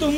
ൃത്തും